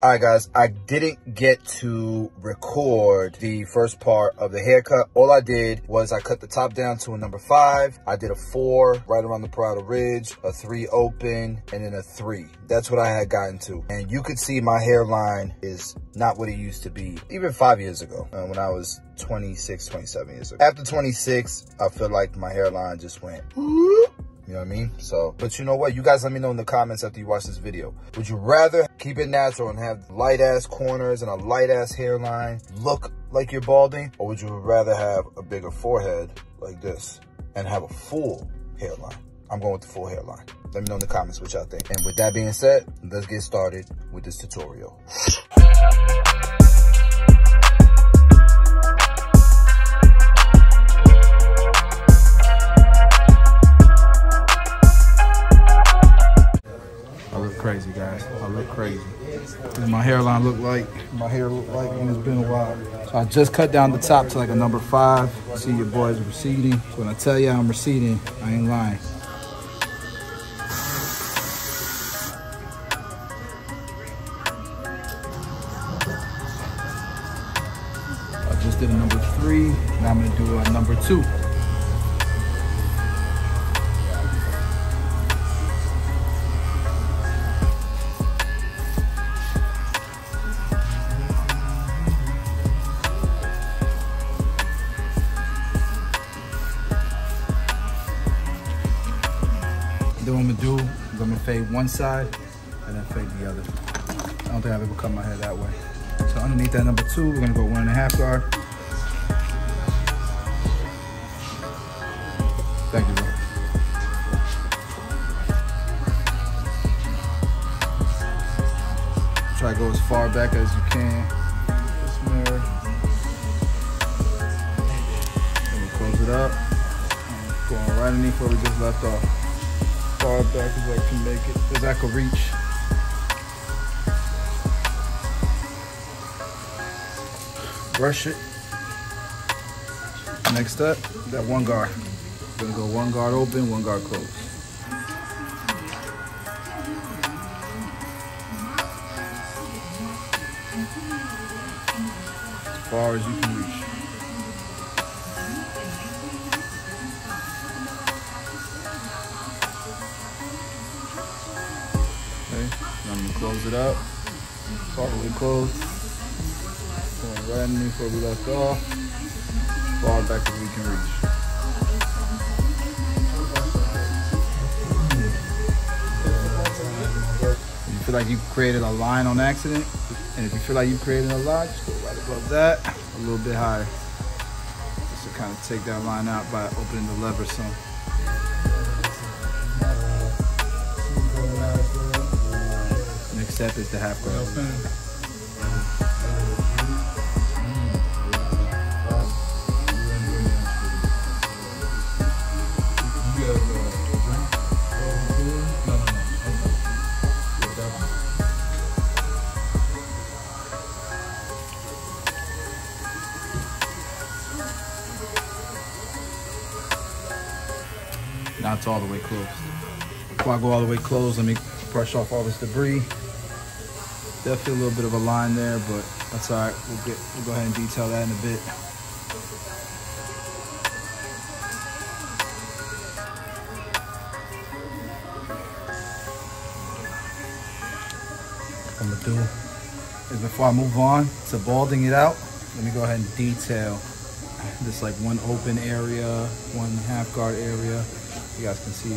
All right, guys, I didn't get to record the first part of the haircut. All I did was I cut the top down to a number five. I did a four right around the parietal ridge, a three open, and then a three. That's what I had gotten to. And you could see my hairline is not what it used to be even five years ago uh, when I was 26, 27 years ago. After 26, I feel like my hairline just went you know what I mean? So, but you know what? You guys let me know in the comments after you watch this video. Would you rather keep it natural and have light ass corners and a light ass hairline, look like you're balding? Or would you rather have a bigger forehead like this and have a full hairline? I'm going with the full hairline. Let me know in the comments what y'all think. And with that being said, let's get started with this tutorial. Crazy. my hairline look like, my hair look like when it's been a while. So I just cut down the top to like a number five. See your boys receding. So when I tell you I'm receding, I ain't lying. I just did a number three. Now I'm gonna do a number two. Do, I'm gonna fade one side and then fade the other. I don't think I've ever cut my hair that way. So underneath that number two, we're gonna go one and a half guard. Thank you, bro. Try to go as far back as you can. This mirror. Then we close it up. Going right underneath where we just left off far back as I can make it, as I can reach. Brush it. Next up, got one guard. Gonna go one guard open, one guard closed. As far as you can reach. Close it up. Partly close. Going right underneath where we left off. Far back as we can reach. You feel like you created a line on accident, and if you feel like you created a line, just go right above that, a little bit higher. Just to kind of take that line out by opening the lever some. Step is the half guard. Now it's all the way closed. Before I go all the way closed, let me brush off all this debris. Definitely a little bit of a line there, but that's all right. We'll get we'll go ahead and detail that in a bit. I'm gonna do is before I move on to balding it out, let me go ahead and detail this like one open area, one half guard area. You guys can see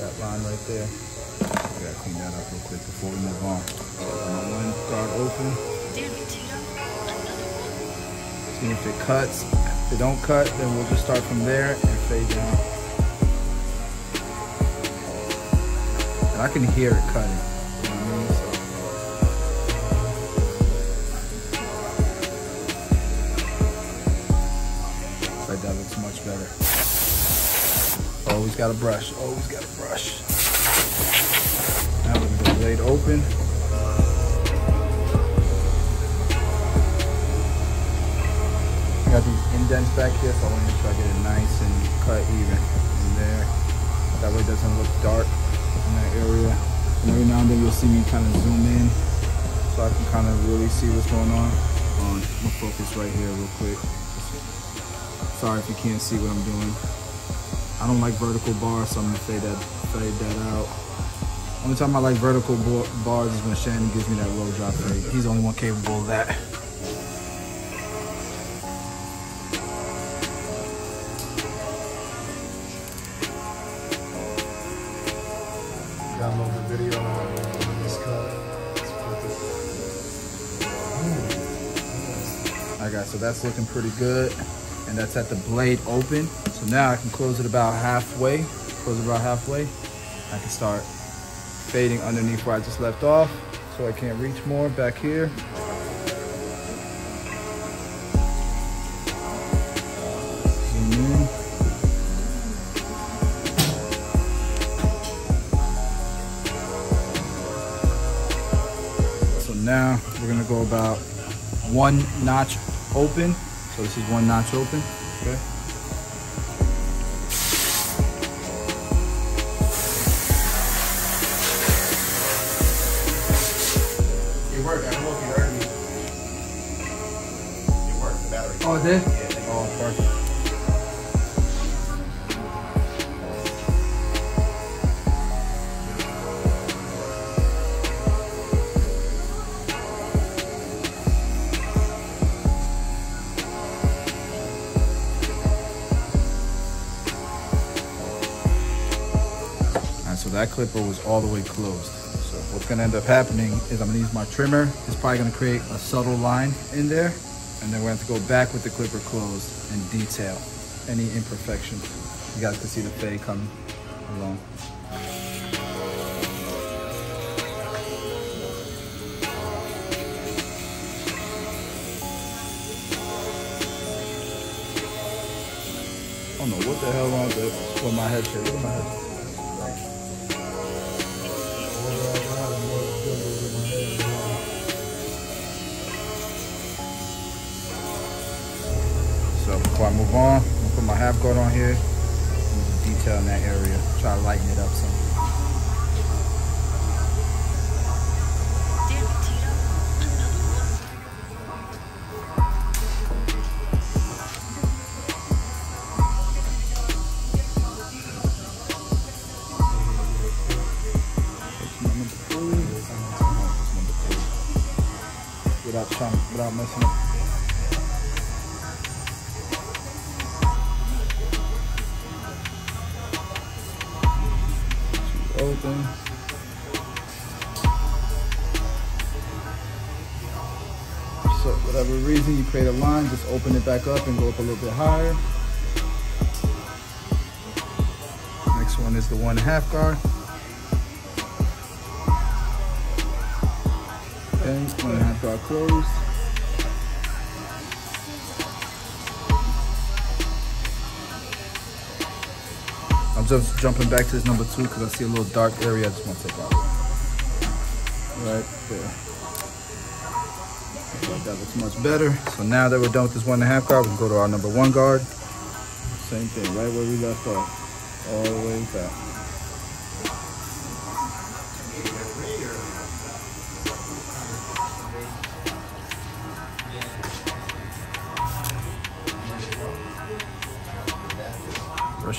that line right there. I gotta clean that up real quick before we move on. One guard open. See if it cuts. If it don't cut, then we'll just start from there and fade down. And I can hear it cutting. I mean? So. Like that looks much better. Always got a brush. Always got a brush. Now we're gonna blade open. Got these indents back here, so I want to make sure I get it nice and cut even in there. That way it doesn't look dark in that area. And every now and then you'll see me kind of zoom in so I can kind of really see what's going on. Um, on. I'm gonna focus right here real quick. Sorry if you can't see what I'm doing. I don't like vertical bars, so I'm gonna fade that, fade that out. Only time I like vertical bars is when Shannon gives me that low drop rate. He's the only one capable of that. That's looking pretty good. And that's at the blade open. So now I can close it about halfway. Close it about halfway. I can start fading underneath where I just left off so I can't reach more back here. So now we're gonna go about one notch open. So this is one notch open, okay? It worked. I can walk you Oh, it did? Yeah. Oh, perfect. That clipper was all the way closed. So what's gonna end up happening is I'm gonna use my trimmer. It's probably gonna create a subtle line in there and then we're going to go back with the clipper closed and detail any imperfections. You guys can see the fade coming along. I don't know what the hell wrong with, with my headset. Look at my. Before I move on, I'm put my half guard on here. Detail in that area. Try to lighten it up some. Without trying, without messing up open. So whatever reason you create a line, just open it back up and go up a little bit higher. Next one is the one and a half guard. Okay, one half guard closed. I'm just jumping back to this number two because I see a little dark area I just want to take out. Right there. That looks much better. So now that we're done with this one and a half guard, we can go to our number one guard. Same thing, right where we left off. All the way back.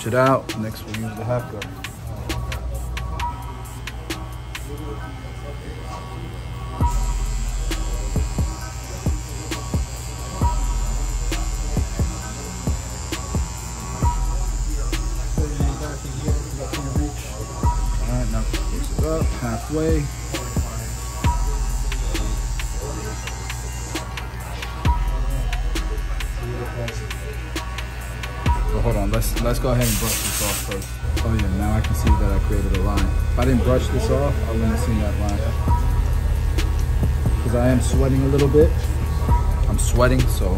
Brush it out. Next we'll use the half guard. Halfway. Let's go ahead and brush this off first. Oh yeah, now I can see that I created a line. If I didn't brush this off, I wouldn't have seen that line. Because I am sweating a little bit. I'm sweating, so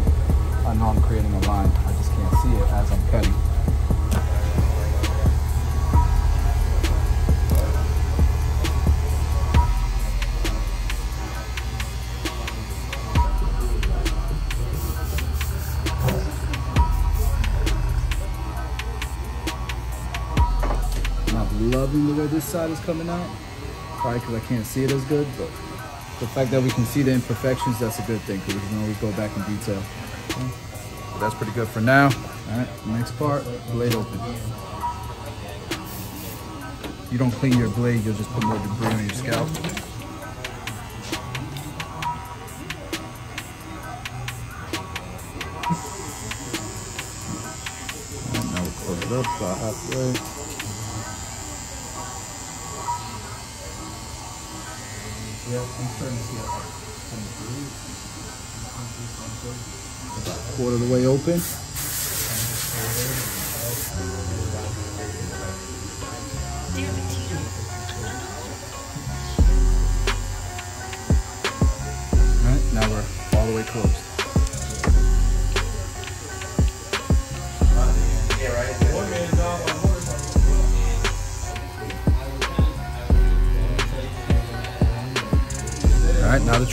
I know I'm creating a line. I just can't see it as I'm cutting. This side is coming out. Probably because I can't see it as good, but the fact that we can see the imperfections, that's a good thing because we can always go back in detail. Okay. That's pretty good for now. All right, next part, blade open. You don't clean your blade, you'll just put more debris on your scalp. Now we'll close it up about halfway. Quarter of the way open.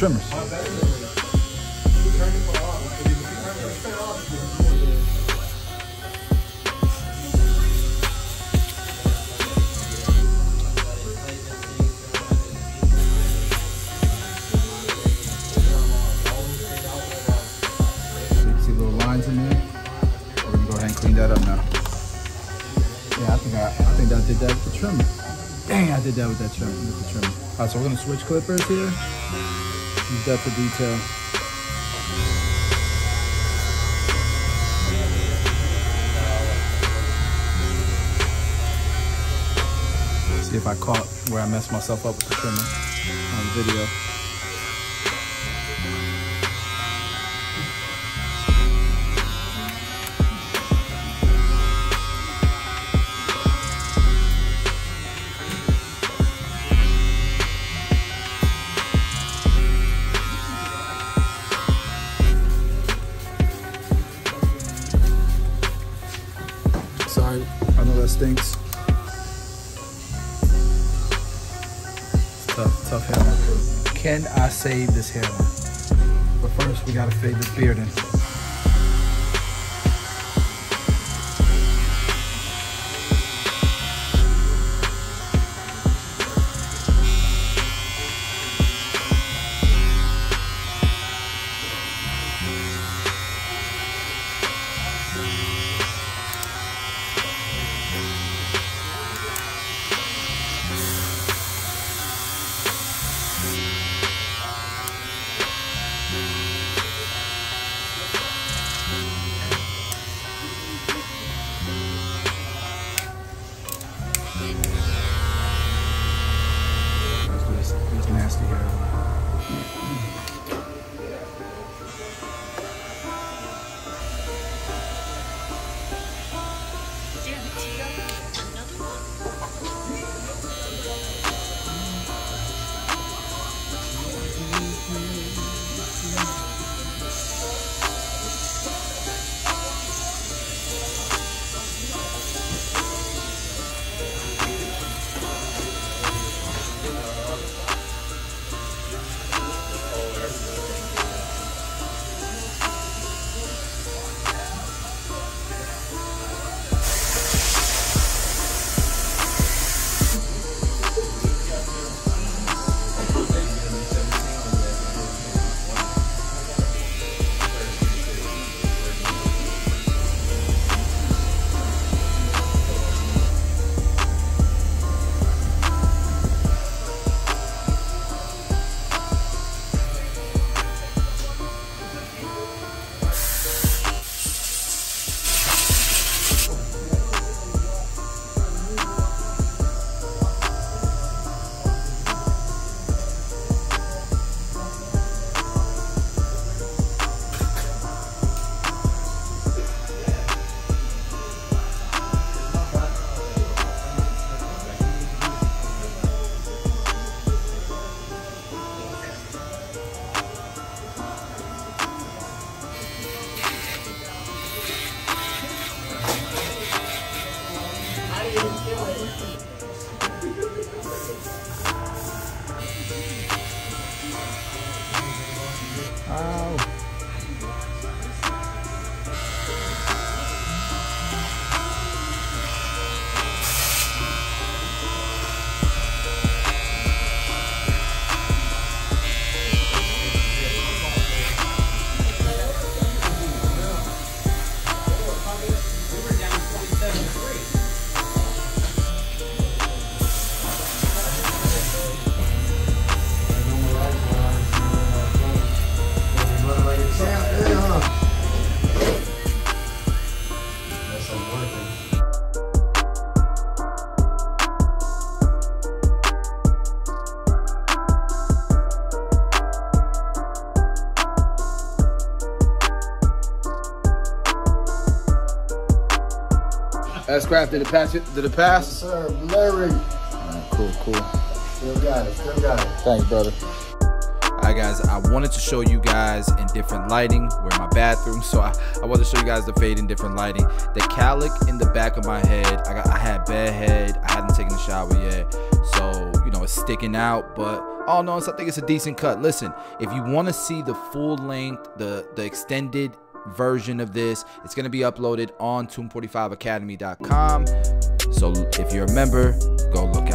I think I did that with the trimmer. Dang, I did that with that trimmer. With the trimmer. All right, so we're gonna switch clippers here. Use that for detail. See if I caught where I messed myself up with the trimmer on video. Stinks. Tough, tough hairline. Can I save this hairline? But first, we gotta fade this beard in. Wow. Craft. Did it pass? It? Did it pass? Sir. Alright, cool, cool. Still got it, still got it. Thanks, brother. Alright guys, I wanted to show you guys in different lighting. We're in my bathroom, so I, I wanted to show you guys the fade in different lighting. The cowlick in the back of my head, I got I had bad head, I hadn't taken a shower yet. So, you know, it's sticking out, but all in all, I think it's a decent cut. Listen, if you want to see the full length, the the extended version of this, it's gonna be uploaded on Tomb45Academy.com. So if you're a member, go look.